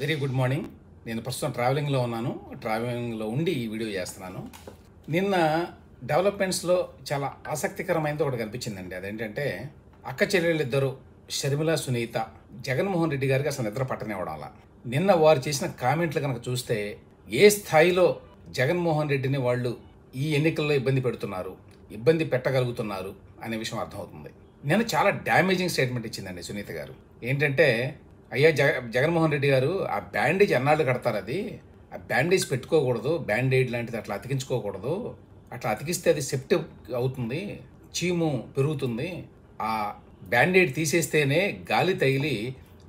Very good morning. నేను ప్రస్తుతం ట్రావెలింగ్లో ఉన్నాను. ట్రావెలింగ్లో ఉండి ఈ వీడియో చేస్తున్నాను. నిన్న డెవలప్మెంట్స్లో చాలా ఆసక్తికరమైనది ఒకటి కనిపించిందండి. అదేంటంటే అక్క చెల్లెళ్ళిద్దరు షర్మిల సునీత జగన్మోహన్ రెడ్డి గారికి అసలు నిద్ర పట్టనివ్వడాల నిన్న వారు చేసిన కామెంట్లు కనుక చూస్తే ఏ స్థాయిలో జగన్మోహన్ రెడ్డిని వాళ్ళు ఈ ఎన్నికల్లో ఇబ్బంది పెడుతున్నారు ఇబ్బంది పెట్టగలుగుతున్నారు అనే విషయం అర్థమవుతుంది. నేను చాలా డ్యామేజింగ్ స్టేట్మెంట్ ఇచ్చిందండి సునీత గారు. ఏంటంటే అయ్యా జగ జగన్మోహన్ రెడ్డి గారు ఆ బ్యాండేజ్ ఎన్నాళ్ళు కడతారు అది? ఆ బ్యాండేజ్ పెట్టుకోకూడదు బ్యాండేజ్ లాంటిది అట్లా అతికించుకోకూడదు. అట్లా అతికిస్తే అది సెప్టిక్ అవుతుంది చీము పెరుగుతుంది. ఆ బ్యాండేడ్ తీసేస్తేనే గాలి తగిలి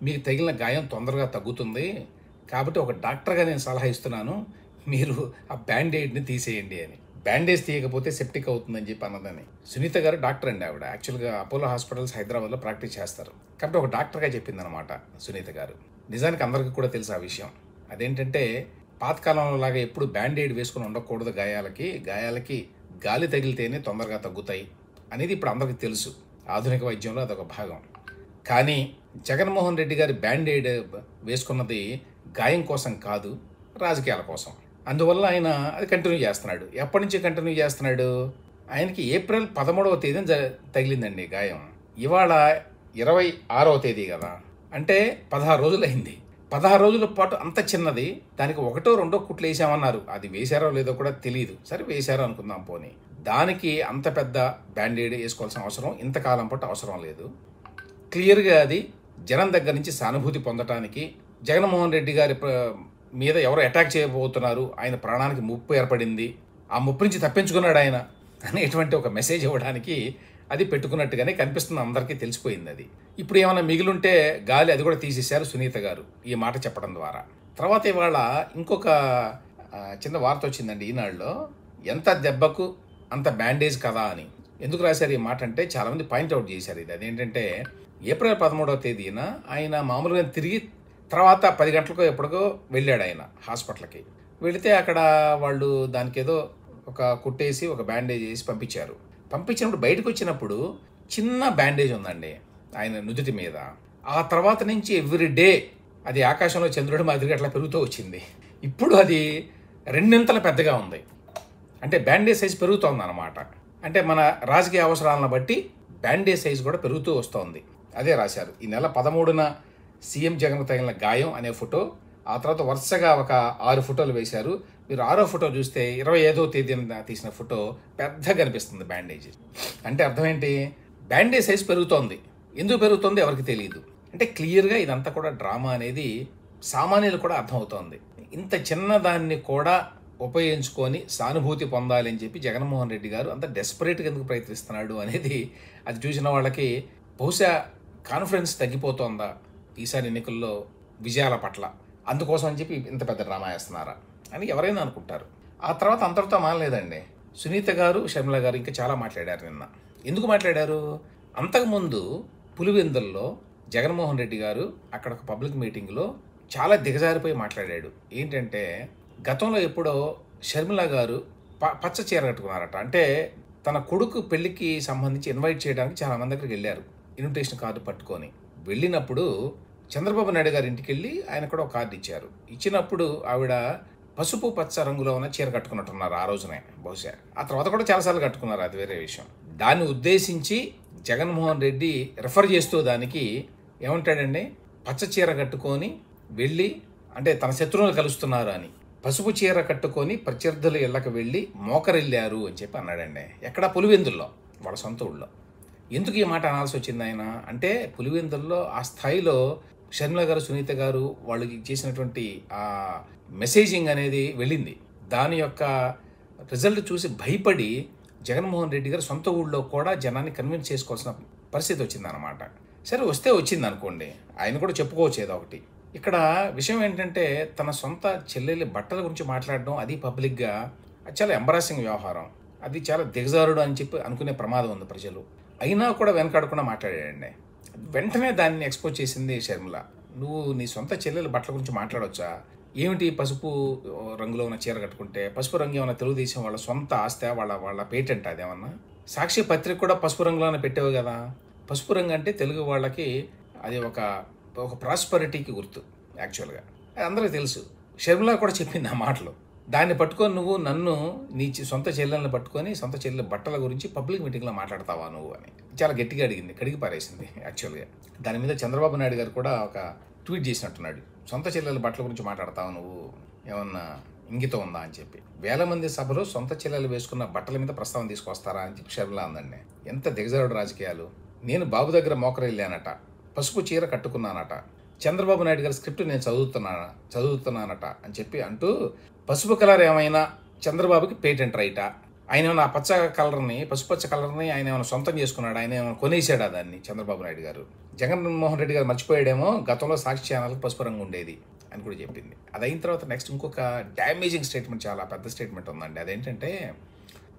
మీకు తగిలిన గాయం తొందరగా తగ్గుతుంది. కాబట్టి ఒక డాక్టర్గా నేను సలహా ఇస్తున్నాను మీరు ఆ బ్యాండేడ్ని తీసేయండి అని. బ్యాండేజ్ తీయకపోతే సెప్టిక్ అవుతుందని చెప్పి అన్నదని. సునీత గారు డాక్టర్ అండి ఆవిడ. యాక్చువల్గా అపోలో హాస్పిటల్స్ హైదరాబాద్లో ప్రాక్టీస్ చేస్తారు. కాబట్టి ఒక డాక్టర్గా చెప్పిందనమాట సునీత గారు. నిజానికి అందరికీ కూడా తెలుసు ఆ విషయం. అదేంటంటే పాతకాలంలో లాగా ఎప్పుడు బ్యాండేడ్ వేసుకుని ఉండకూడదు గాయాలకి. గాయాలకి గాలి తగిలితేనే తొందరగా తగ్గుతాయి అనేది ఇప్పుడు అందరికీ తెలుసు. ఆధునిక వైద్యంలో అదొక భాగం. కానీ జగన్మోహన్ రెడ్డి గారి బ్యాండేడ్ వేసుకున్నది గాయం కోసం కాదు రాజకీయాల కోసం. అందువల్ల ఆయన అది కంటిన్యూ చేస్తున్నాడు. ఎప్పటి నుంచి కంటిన్యూ చేస్తున్నాడు? ఆయనకి ఏప్రిల్ పదమూడవ తేదీన జ- తగిలిందండి గాయం. ఇవాళ ఇరవై ఆరవ తేదీ కదా. అంటే పదహారు రోజులు అయింది పదహారు రోజుల పాటు అంత చిన్నది దానికి ఒకటో రెండో కుట్లు వేసామన్నారు. అది వేశారో లేదో కూడా తెలియదు సరే వేశారో అనుకుందాం పోనీ. దానికి అంత పెద్ద బ్యాండేడ్ వేసుకోవాల్సిన అవసరం ఇంతకాలం పాటు అవసరం లేదు. క్లియర్గా అది జనం దగ్గర నుంచి సానుభూతి పొందటానికి జగన్మోహన్ రెడ్డి గారి మీద ఎవరు అటాక్ చేయబోతున్నారు ఆయన ప్రాణానికి ముప్పు ఏర్పడింది ఆ ముప్పు నుంచి తప్పించుకున్నాడు ఆయన అనేటువంటి ఒక మెసేజ్ ఇవ్వడానికి అది పెట్టుకున్నట్టుగానే కనిపిస్తుంది అందరికీ తెలిసిపోయింది అది. ఇప్పుడు ఏమైనా మిగిలుంటే గాలి అది కూడా తీసేశారు సునీత గారు ఈ మాట చెప్పడం ద్వారా. తర్వాత ఇవాళ ఇంకొక చిన్న వార్త వచ్చిందండి ఈనాడులో ఎంత దెబ్బకు అంత బ్యాండేజ్ కదా అని. ఎందుకు రాశారు ఈ మాట అంటే చాలామంది పాయింట్అవుట్ చేశారు ఇది. అదేంటంటే ఏప్రిల్ పదమూడవ తేదీన ఆయన మామూలుగా తిరిగి తర్వాత పది గంటలకు ఎప్పటికో వెళ్ళాడు ఆయన హాస్పిటల్కి. వెళితే అక్కడ వాళ్ళు దానికి ఏదో ఒక కుట్టేసి ఒక బ్యాండేజ్ వేసి పంపించారు. పంపించినప్పుడు బయటకు వచ్చినప్పుడు చిన్న బ్యాండేజ్ ఉందండి ఆయన నుదుటి మీద. ఆ తర్వాత నుంచి ఎవ్రీ డే అది ఆకాశంలో చంద్రుడి మాదిరిగా అట్లా పెరుగుతూ వచ్చింది. ఇప్పుడు అది రెండింతల పెద్దగా ఉంది. అంటే బ్యాండేజ్ సైజ్ పెరుగుతోంది అనమాట అంటే మన రాజకీయ అవసరాలను బట్టి బ్యాండేజ్ సైజ్ కూడా పెరుగుతూ వస్తోంది. అదే రాశారు. ఈ నెల పదమూడున సీఎం జగన్ తగిలిన గాయం అనే ఫోటో ఆ తర్వాత వరుసగా ఒక ఆరు ఫోటోలు వేశారు. మీరు ఆరో ఫోటో చూస్తే ఇరవై ఐదో తేదీన తీసిన ఫోటో పెద్దగా కనిపిస్తుంది బ్యాండేజ్. అంటే అర్థం ఏంటి? బ్యాండేజ్ సైజ్ పెరుగుతోంది. ఎందుకు పెరుగుతోంది? ఎవరికి తెలియదు అంటే క్లియర్గా ఇదంతా కూడా డ్రామా అనేది సామాన్యులు కూడా అర్థమవుతోంది. ఇంత చిన్న దాన్ని కూడా ఉపయోగించుకొని సానుభూతి పొందాలి అని చెప్పి జగన్మోహన్ రెడ్డి గారు అంత డెస్పరేట్గా ఎందుకు ప్రయత్నిస్తున్నాడు అనేది అది చూసిన వాళ్ళకి బహుశా కాన్ఫిడెన్స్ తగ్గిపోతోందా? ఈసారి ఎన్నికల్లో విజయాల పట్ల. అందుకోసం అని చెప్పి ఇంత పెద్ద డ్రామా వేస్తున్నారా? అని ఎవరైనా అనుకుంటారు. ఆ తర్వాత అందరితో మానలేదండి. సునీత గారు షర్మిల గారు ఇంకా చాలా మాట్లాడారు నిన్న. ఎందుకు మాట్లాడారు? అంతకుముందు పులివెందుల్లో జగన్మోహన్ రెడ్డి గారు అక్కడ ఒక పబ్లిక్ మీటింగ్లో చాలా దిగజారిపోయి మాట్లాడాడు. ఏంటంటే గతంలో ఎప్పుడో షర్మిల గారు ప పచ్చ చీర కట్టుకున్నారట. అంటే తన కొడుకు పెళ్ళికి సంబంధించి ఇన్వైట్ చేయడానికి చాలా మంది దగ్గరికి వెళ్ళారు. ఇన్విటేషన్ కార్డు పట్టుకొని. వెళ్ళినప్పుడు చంద్రబాబు నాయుడు గారి ఇంటికి వెళ్ళి ఆయన కూడా ఒక కార్డు ఇచ్చారు. ఇచ్చినప్పుడు ఆవిడ పసుపు పచ్చ రంగులో ఉన్న చీర కట్టుకున్నట్టున్నారు ఆ రోజునే బహుశా ఆ తర్వాత కూడా చాలాసార్లు కట్టుకున్నారు అది వేరే విషయం. దాన్ని ఉద్దేశించి జగన్మోహన్ రెడ్డి రిఫర్ చేస్తూ దానికి ఏమంటాడండి? పచ్చ చీర కట్టుకొని వెళ్ళి అంటే తన శత్రువులు కలుస్తున్నారు అని. పసుపు చీర కట్టుకొని ప్రత్యర్థుల ఇళ్ళకి వెళ్ళి మోకరిల్లారు అని చెప్పి అన్నాడండి. ఎక్కడ పులివెందుల్లో వాళ్ళ సొంత ఊళ్ళో. ఎందుకు ఈ మాట అనాల్సి వచ్చింది ఆయన? అంటే పులివెందుల్లో ఆ స్థాయిలో షర్మిల గారు సునీత గారు వాళ్ళకి చేసినటువంటి ఆ మెసేజింగ్ అనేది వెళ్ళింది. దాని యొక్క రిజల్ట్ చూసి భయపడి జగన్మోహన్ రెడ్డి గారు సొంత ఊళ్ళో కూడా జనాన్ని కన్విన్స్ చేసుకోవాల్సిన పరిస్థితి వచ్చిందనమాట సరే వస్తే వచ్చింది అనుకోండి ఆయన కూడా చెప్పుకోవచ్చు ఏదో ఒకటి. ఇక్కడ విషయం ఏంటంటే తన సొంత చెల్లెలి బట్టల గురించి మాట్లాడడం అది పబ్లిక్గా అది చాలా ఎంబరాసింగ్ వ్యవహారం. అది చాలా దిగజారుడు అని చెప్పి అనుకునే ప్రమాదం ఉంది ప్రజలు. అయినా కూడా వెనకాడకుండా మాట్లాడాడండి. వెంటనే దాన్ని ఎక్స్పోజ్ చేసింది షర్మిల. నువ్వు నీ సొంత చెల్లెల బట్టల గురించి మాట్లాడవచ్చా ఏమిటి పసుపు రంగులో ఉన్న చీర కట్టుకుంటే? పసుపు రంగు ఏమైనా తెలుగుదేశం వాళ్ళ సొంత ఆస్తి వాళ్ళ వాళ్ళ పేటెంట్ అదేమన్నా? సాక్షి పత్రిక కూడా పసుపు రంగులోనే పెట్టావు కదా. పసుపు రంగు అంటే తెలుగు వాళ్ళకి అది ఒక ఒక ప్రాస్పరిటీకి గుర్తు యాక్చువల్గా అది అందరికీ తెలుసు. షర్మిల కూడా చెప్పింది ఆ మాటలు. దాన్ని పట్టుకొని నువ్వు నన్ను నీ సొంత చెల్లెలను పట్టుకొని సొంత చెల్లెల బట్టల గురించి పబ్లిక్ మీటింగ్లో మాట్లాడతావా నువ్వు అని. చాలా గట్టిగా అడిగింది కడిగి పారేసింది యాక్చువల్గా. దాని మీద చంద్రబాబు నాయుడు గారు కూడా ఒక ట్వీట్ చేసినట్టున్నాడు. సొంత చెల్లెల బట్టల గురించి మాట్లాడతావు నువ్వు? ఏమన్నా ఇంగితం ఉందా అని చెప్పి. వేల మంది సభలో సొంత చెల్లెలు వేసుకున్న బట్టల మీద ప్రస్తావన తీసుకొస్తారా అని చెప్పి షర్మిలా అందండి. ఎంత దిగజారుడు రాజకీయాలు. నేను బాబు దగ్గర మోకరెళ్ళానట పసుపు చీర కట్టుకున్నానట. చంద్రబాబు నాయుడు గారి స్క్రిప్ట్ నేను చదువుతున్నాను చదువుతున్నానట అని చెప్పి అంటూ పసుపు కలర్ ఏమైనా చంద్రబాబుకి పేటెంట్ రైటా? ఆయన ఏమైనా ఆ పచ్చ కలర్ని పసుపచ్చ కలర్ని ఆయన ఏమైనా సొంతం చేసుకున్నాడు? ఆయన ఏమైనా కొనేసాడా దాన్ని చంద్రబాబు నాయుడు గారు? జగన్మోహన్ రెడ్డి గారు మర్చిపోయాడేమో గతంలో సాక్షి ఛానల్కి పసుపు రంగు ఉండేది అని కూడా చెప్పింది. అది అయిన తర్వాత నెక్స్ట్ ఇంకొక డ్యామేజింగ్ స్టేట్మెంట్ చాలా పెద్ద స్టేట్మెంట్ ఉందండి. అదేంటంటే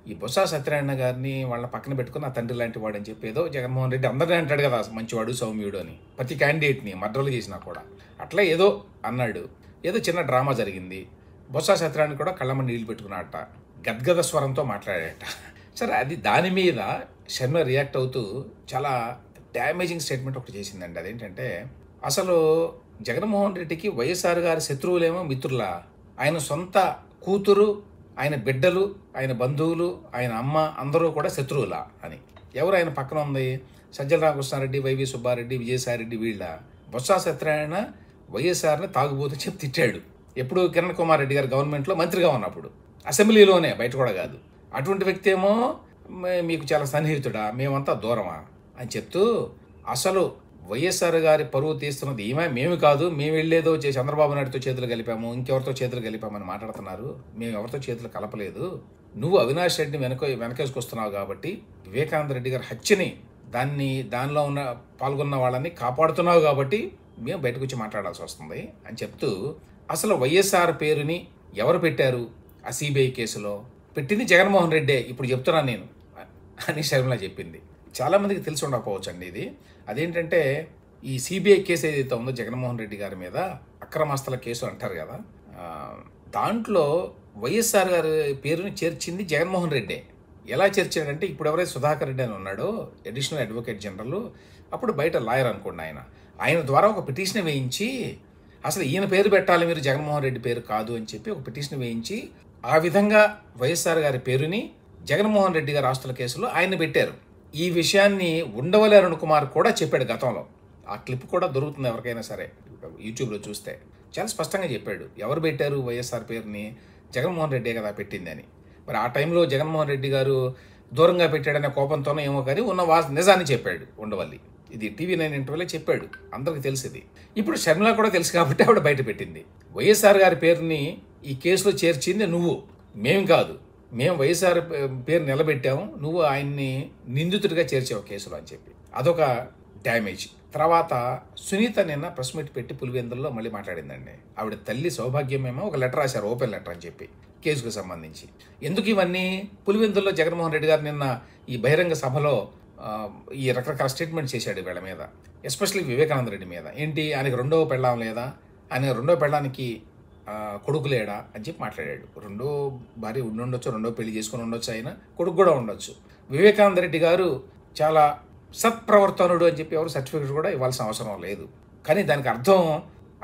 ఈ బొత్స సత్యనారాయణ గారిని వాళ్ళ పక్కన పెట్టుకుని నా తండ్రి లాంటి వాడు అని చెప్పి ఏదో జగన్మోహన్ రెడ్డి అందరినీ అంటాడు కదా మంచివాడు సౌమ్యుడు అని. ప్రతి క్యాండిడేట్ని మర్డర్లు చేసినా కూడా. అట్లా ఏదో అన్నాడు. ఏదో చిన్న డ్రామా జరిగింది. బొత్స సత్యనారాయణ కూడా కళ్ళమ్మ నీళ్ళు పెట్టుకున్నాడట. గద్గద స్వరంతో మాట్లాడాడట. సరే అది దాని మీద శర్మ రియాక్ట్ అవుతూ చాలా డ్యామేజింగ్ స్టేట్మెంట్ ఒకటి చేసిందండి. అదేంటంటే అసలు జగన్మోహన్ రెడ్డికి వైఎస్ఆర్ గారి శత్రువులేమో మిత్రుల. ఆయన సొంత కూతురు ఆయన బిడ్డలు ఆయన బంధువులు ఆయన అమ్మ అందరూ కూడా శత్రువుల అని. ఎవరు ఆయన పక్కన ఉంది? సజ్జల రామకృష్ణారెడ్డి వైవి సుబ్బారెడ్డి విజయసాయిరెడ్డి వీళ్ళ బొత్స సత్యనారాయణ వైఎస్ఆర్ని తాగుబోతు చెప్పి తిట్టాడు. ఎప్పుడు కిరణ్ కుమార్ రెడ్డి గారు గవర్నమెంట్లో మంత్రిగా ఉన్నప్పుడు. అసెంబ్లీలోనే బయట కూడా కాదు. అటువంటి వ్యక్తి ఏమో "మే- మీకు చాలా సన్నిహితుడా మేమంతా దూరమా అని చెప్తూ అసలు వైఎస్ఆర్ గారి పరువు తీస్తున్నది ఏమే మేము కాదు మేము వెళ్ళేదో చంద్రబాబు నాయుడుతో చేతులు కలిపాము ఇంకెవరితో చేతులు కలిపామని మాట్లాడుతున్నారు. మేము ఎవరితో చేతులు కలపలేదు. నువ్వు అవినాష్ రెడ్డిని వెనక వెనకేసుకొస్తున్నావు కాబట్టి వివేకానంద రెడ్డి గారి హత్యని దాన్ని దానిలో ఉన్న పాల్గొన్న వాళ్ళని కాపాడుతున్నావు కాబట్టి మేము బయటకు వచ్చి మాట్లాడాల్సి వస్తుంది అని చెప్తూ అసలు వైఎస్ఆర్ పేరుని ఎవరు పెట్టారు? ఆ సిబిఐ కేసులో పెట్టింది జగన్మోహన్ రెడ్డే ఇప్పుడు చెప్తున్నాను నేను అని శర్మిల చెప్పింది. చాలామందికి తెలిసి ఉండకపోవచ్చు అండి ఇది. అదేంటంటే ఈ సిబిఐ కేసు ఏదైతే ఉందో జగన్మోహన్ రెడ్డి గారి మీద అక్రమాస్తుల కేసు అంటారు కదా దాంట్లో వైఎస్ఆర్ గారి పేరుని చేర్చింది జగన్మోహన్ రెడ్డే. ఎలా చేర్చాడంటే ఇప్పుడు ఎవరైతే సుధాకర్ రెడ్డి అని ఉన్నాడో అడిషనల్ అడ్వకేట్ జనరల్ అప్పుడు బయట లాయర్ అనుకోండి ఆయన. ఆయన ద్వారా ఒక పిటిషన్ వేయించి అసలు ఈయన పేరు పెట్టాలి మీరు జగన్మోహన్ రెడ్డి పేరు కాదు అని చెప్పి ఒక పిటిషన్ వేయించి ఆ విధంగా వైఎస్ఆర్ గారి పేరుని జగన్మోహన్ రెడ్డి గారి ఆస్తుల కేసులో ఆయన పెట్టారు. ఈ విషయాన్ని ఉండవలి అరుణ్ కుమార్ కూడా చెప్పాడు గతంలో. ఆ క్లిప్ కూడా దొరుకుతుంది ఎవరికైనా సరే. యూట్యూబ్లో చూస్తే. చాలా స్పష్టంగా చెప్పాడు. ఎవరు పెట్టారు వైఎస్ఆర్ పేరుని? జగన్మోహన్ రెడ్డే కదా పెట్టింది అని. మరి ఆ టైంలో జగన్మోహన్ రెడ్డి గారు దూరంగా పెట్టాడనే కోపంతోనో ఏమో కానీ ఉన్న వా నిజాన్ని చెప్పాడు ఉండవల్లి. ఇది టీవీ నైన్ ఇంటర్వ్యూలో చెప్పాడు. అందరికి తెలిసింది ఇప్పుడు షర్మిల కూడా తెలుసు కాబట్టి ఆవిడ బయట పెట్టింది. వైఎస్ఆర్ గారి పేరుని ఈ కేసులో చేర్చింది నువ్వు. మేం కాదు. మేము వైఎస్ఆర్ పేరు నిలబెట్టాము. నువ్వు ఆయన్ని నిందితుడిగా చేర్చావు కేసులో అని చెప్పి. అదొక డ్యామేజ్. తర్వాత సునీత నిన్న ప్రెస్ మీట్ పెట్టి పులివెందుల్లో మళ్ళీ మాట్లాడిందండి. ఆవిడ తల్లి సౌభాగ్యమేమో ఒక లెటర్ రాశారు ఓపెన్ లెటర్ అని చెప్పి కేసుకు సంబంధించి. ఎందుకు ఇవన్నీ? పులివెందుల్లో జగన్మోహన్ రెడ్డి గారు నిన్న ఈ బహిరంగ సభలో ఈ రకరకాల స్టేట్మెంట్ చేశాడు వీళ్ళ మీద. ఎస్పెషల్లీ వివేకానంద రెడ్డి మీద. ఏంటి? ఆయనకి రెండవ పెళ్ళాం లేదా? ఆయన రెండో పెళ్ళానికి కొడుకులేడా కొడుకు లేడా అని చెప్పి మాట్లాడాడు. రెండో భార్య ఉండి ఉండొచ్చు రెండో పెళ్ళి చేసుకుని ఉండొచ్చు ఆయన కొడుకు కూడా ఉండొచ్చు. వివేకానంద రెడ్డి గారు చాలా సత్ప్రవర్తనుడు అని చెప్పి ఎవరు సర్టిఫికేట్ కూడా ఇవ్వాల్సిన అవసరం లేదు. కానీ దానికి అర్థం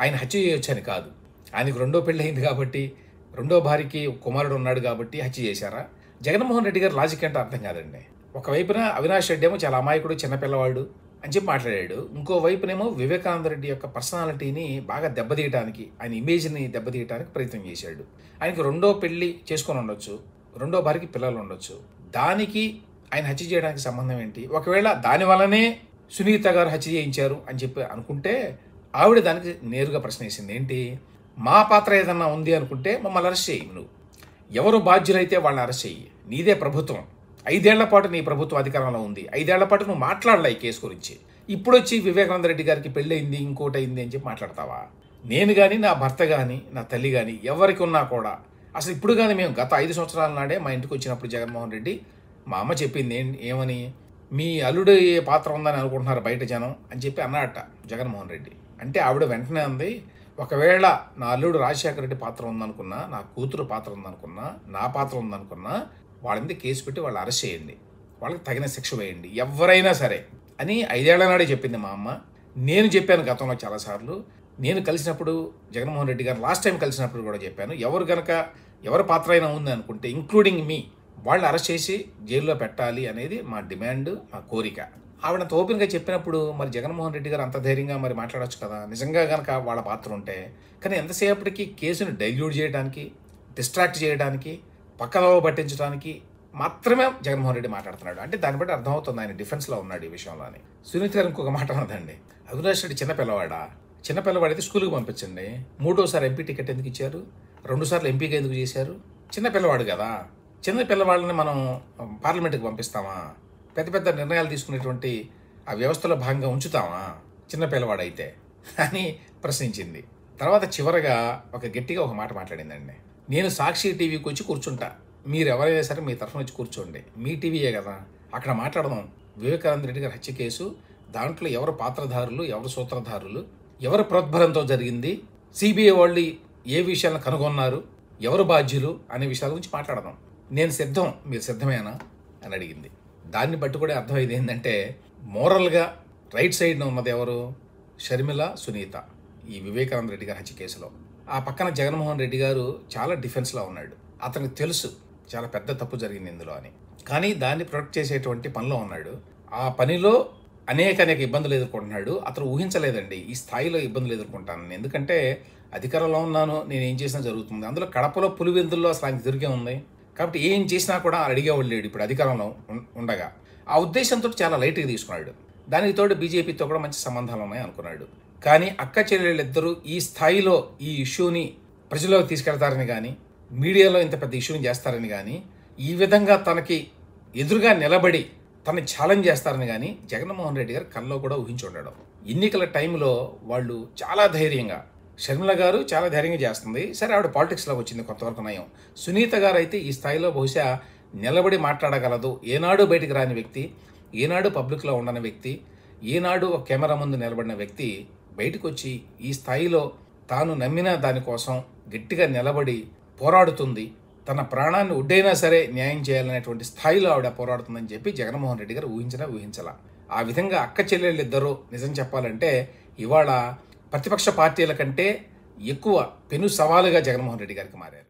ఆయన హత్య చేయొచ్చని కాదు. ఆయనకు రెండో పెళ్ళి అయింది కాబట్టి రెండో భార్యకి కుమారుడు ఉన్నాడు కాబట్టి హత్య చేశారా? జగన్మోహన్ రెడ్డి గారు లాజిక్ అంటే అర్థం కాదండి. ఒకవైపున అవినాష్ రెడ్డి ఏమో చాలా అమాయకుడు చిన్నపిల్లవాడు. అని చెప్పి మాట్లాడాడు. ఇంకో వైపునేమో వివేకానంద రెడ్డి యొక్క పర్సనాలిటీని బాగా దెబ్బతీయటానికి ఆయన ఇమేజ్ని దెబ్బతీయటానికి ప్రయత్నం చేశాడు. ఆయనకి రెండో పెళ్ళి చేసుకొని ఉండొచ్చు రెండో భార్యకి పిల్లలు ఉండొచ్చు. దానికి ఆయన హత్య చేయడానికి సంబంధం ఏంటి? ఒకవేళ దాని వల్లనే సునీత గారు హత్య చేయించారు అని చెప్పి అనుకుంటే ఆవిడ దానికి నేరుగా ప్రశ్న వేసింది ఏంటి? మా పాత్ర ఏదన్నా ఉంది అనుకుంటే మమ్మల్ని అరెస్ట్ చేయి నువ్వు. ఎవరు బాధ్యులైతే వాళ్ళని అరెస్ట్ చెయ్యి నీదే ప్రభుత్వం. ఐదేళ్ళ పాటు నీ ప్రభుత్వం అధికారంలో ఉంది. ఐదేళ్ళ పాటు నువ్వు మాట్లాడలే ఈ కేసు గురించి. ఇప్పుడు వచ్చి వివేకానంద రెడ్డి గారికి పెళ్ళయింది ఇంకోటి అయింది అని చెప్పి మాట్లాడతావా? నేను కానీ నా భర్త కానీ నా తల్లి కానీ ఎవరికి ఉన్నా కూడా అసలు ఇప్పుడు కానీ మేము గత ఐదు సంవత్సరాల నాడే మా ఇంటికి వచ్చినప్పుడు జగన్మోహన్ రెడ్డి మా అమ్మ చెప్పింది ఏమని? మీ అల్లుడు ఏ పాత్ర ఉందని అనుకుంటున్నారు బయట జనం అని చెప్పి అన్నట్ట జగన్మోహన్ రెడ్డి. అంటే ఆవిడ వెంటనే అంది ఒకవేళ నా అల్లుడు రాజశేఖర రెడ్డి పాత్ర ఉందనుకున్నా నా కూతురు పాత్ర ఉందనుకున్నా నా పాత్ర ఉందనుకున్నా వాళ్ళ మీద కేసు పెట్టి వాళ్ళు అరెస్ట్ చేయండి. వాళ్ళకి తగిన శిక్ష వేయండి. ఎవరైనా సరే. అని ఐదేళ్ళ నాడే చెప్పింది మా అమ్మ. నేను చెప్పాను గతంలో చాలాసార్లు. నేను కలిసినప్పుడు జగన్మోహన్ రెడ్డి గారు లాస్ట్ టైం కలిసినప్పుడు కూడా చెప్పాను. ఎవరు గనక ఎవరి పాత్ర అయినా ఉంది అనుకుంటే ఇంక్లూడింగ్ మీ వాళ్ళు అరెస్ట్ చేసి జైల్లో పెట్టాలి అనేది మా డిమాండ్ మా కోరిక. ఆవిడంత ఓపెన్గా చెప్పినప్పుడు మరి జగన్మోహన్ రెడ్డి గారు అంత ధైర్యంగా మరి మాట్లాడచ్చు కదా? నిజంగా కనుక వాళ్ళ పాత్ర ఉంటే కానీ ఎంతసేపటికి కేసును డైల్యూట్ చేయడానికి డిస్ట్రాక్ట్ చేయడానికి పక్కలో పట్టించడానికి మాత్రమే జగన్మోహన్ రెడ్డి మాట్లాడుతున్నాడు. అంటే దాన్ని బట్టి అర్థమవుతుంది ఆయన డిఫెన్స్లో ఉన్నాడు ఈ విషయంలో అని. సునీత గారు ఇంకొక మాట ఉన్నదండి అవినాష్ రెడ్డి చిన్న పిల్లవాడా? చిన్న పిల్లవాడు అయితే స్కూల్కి పంపించండి. మూడోసారి ఎంపీ టికెట్ ఎందుకు ఇచ్చారు? రెండుసార్లు ఎంపీగా ఎందుకు చేశారు? చిన్న పిల్లవాడు కదా. చిన్న పిల్లవాళ్ళని మనం పార్లమెంట్కి పంపిస్తామా? పెద్ద పెద్ద నిర్ణయాలు తీసుకునేటువంటి ఆ వ్యవస్థలో భాగంగా ఉంచుతామా? చిన్న పిల్లవాడైతే అని ప్రశ్నించింది. తర్వాత చివరగా ఒక గట్టిగా ఒక మాట మాట్లాడిందండి. నేను సాక్షి టీవీకి వచ్చి కూర్చుంటా. మీరు ఎవరైనా సరే మీ తరఫున వచ్చి కూర్చోండి. మీ టీవీయే కదా. అక్కడ మాట్లాడదాం. వివేకానంద రెడ్డి గారి హత్య కేసు దాంట్లో ఎవరు పాత్రధారులు ఎవరు సూత్రధారులు ఎవరు ప్రోద్బలంతో జరిగింది సిబిఐ వాళ్ళు ఏ విషయాలను కనుగొన్నారు ఎవరు బాధ్యులు అనే విషయాల గురించి మాట్లాడదాం. నేను సిద్ధం మీరు సిద్ధమేనా అని అడిగింది. దాన్ని బట్టి కూడా అర్థమైంది ఏంటంటే మోరల్గా రైట్ సైడ్న ఉన్నది ఎవరు? షర్మిల సునీత ఈ వివేకానంద రెడ్డి గారి హత్య కేసులో. ఆ పక్కన జగన్మోహన్ రెడ్డి గారు చాలా డిఫెన్స్లో ఉన్నాడు. అతనికి తెలుసు చాలా పెద్ద తప్పు జరిగింది ఇందులో అని. కానీ దాన్ని ప్రొటెక్ట్ చేసేటువంటి పనిలో ఉన్నాడు. ఆ పనిలో అనేక అనేక ఇబ్బందులు ఎదుర్కొంటున్నాడు. అతను ఊహించలేదండి. ఈ స్థాయిలో ఇబ్బందులు ఎదుర్కొంటాను ఎందుకంటే అధికారంలో ఉన్నాను నేను ఏం చేసినా జరుగుతుంది. అందులో కడపలో పులివెందుల్లో అసలు ఆయనకి తిరిగే ఉంది. కాబట్టి ఏం చేసినా కూడా అడిగేవాళ్ళు లేడు ఇప్పుడు అధికారంలో ఉం- ఉండగా. ఆ ఉద్దేశంతో చాలా లైట్గా తీసుకున్నాడు. దానికి తోడు బీజేపీతో కూడా మంచి సంబంధాలు ఉన్నాయి అనుకున్నాడు. కానీ అక్క చెల్లెళ్ళిద్దరూ ఈ స్థాయిలో ఈ ఇష్యూని ప్రజల్లోకి తీసుకెళ్తారని కానీ మీడియాలో ఇంత పెద్ద ఇష్యూని చేస్తారని కానీ ఈ విధంగా తనకి ఎదురుగా నిలబడి తనని ఛాలెంజ్ చేస్తారని కానీ జగన్మోహన్ రెడ్డి గారు కల్లో కూడా ఊహించుండడం ఎన్నికల టైంలో వాళ్ళు చాలా ధైర్యంగా షర్మిల గారు చాలా ధైర్యంగా చేస్తుంది. సరే ఆవిడ పాలిటిక్స్లోకి వచ్చింది కొంతవరకు నయం. సునీత గారు అయితే ఈ స్థాయిలో బహుశా నిలబడి మాట్లాడగలదు. ఏనాడు బయటికి రాని వ్యక్తి ఏనాడు పబ్లిక్లో ఉండని వ్యక్తి ఏనాడు ఒక కెమెరా ముందు నిలబడిన వ్యక్తి బయటకు వచ్చి ఈ స్థాయిలో తాను నమ్మిన దానికోసం గట్టిగా నిలబడి పోరాడుతుంది. తన ప్రాణాన్ని ఉడ్డైనా సరే న్యాయం చేయాలనేటువంటి స్థాయిలో ఆవిడ పోరాడుతుందని చెప్పి జగన్మోహన్ రెడ్డి గారు ఊహించినా ఊహించాల. ఆ విధంగా అక్క చెల్లెళ్ళిద్దరూ నిజం చెప్పాలంటే ఇవాళ ప్రతిపక్ష పార్టీల కంటే ఎక్కువ పెను సవాలుగా జగన్మోహన్ రెడ్డి గారికి మారారు.